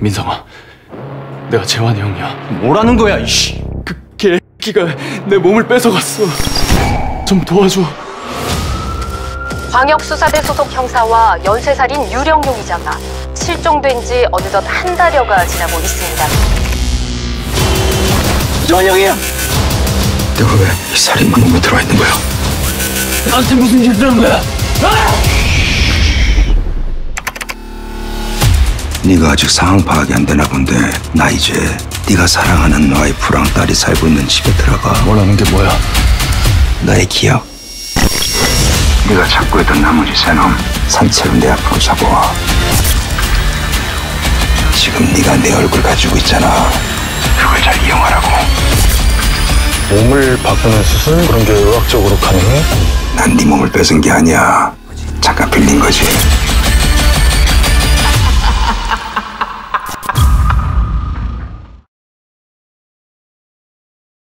민성아, 내가 재환이 형이야. 뭐라는 거야 이씨 그 개끼가 내 몸을 뺏어갔어. 좀 도와줘. 광역수사대 소속 형사와 연쇄살인 유령 용의자가 실종된 지 어느덧 한 달여가 지나고 있습니다. 전형이야 내가 왜 이 살인마 몸에 들어와 있는 거야? 나한테 무슨 짓을 한 거야? 네가 아직 상황 파악이 안 되나 본데 나 이제 네가 사랑하는 와이프랑 딸이 살고 있는 집에 들어가. 원하는 게 뭐야? 나의 기억. 네가 찾고 있던 나머지 새놈 산채로 내 앞으로 잡아와. 지금 네가 내 얼굴 가지고 있잖아. 그걸 잘 이용하라고. 몸을 바꾸는 수술? 그런 게 의학적으로 가능해? 난 네 몸을 뺏은 게 아니야. 잠깐 빌린 거지